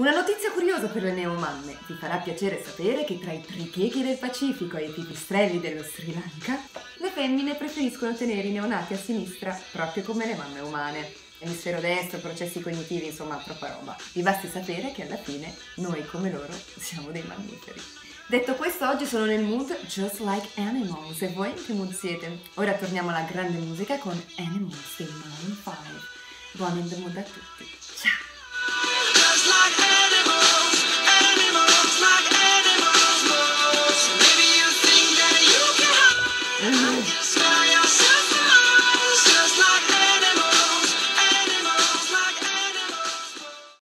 Una notizia curiosa per le neomamme. Vi farà piacere sapere che tra i trichechi del Pacifico e i pipistrelli dello Sri Lanka, le femmine preferiscono tenere i neonati a sinistra, proprio come le mamme umane. Emisfero destro, processi cognitivi, insomma, troppa roba. Vi basti sapere che alla fine noi, come loro, siamo dei mammiferi. Detto questo, oggi sono nel mood Just Like Animals. E voi in che mood siete? Ora torniamo alla grande musica con Animals dei Maroon 5. Buon in the mood a tutti.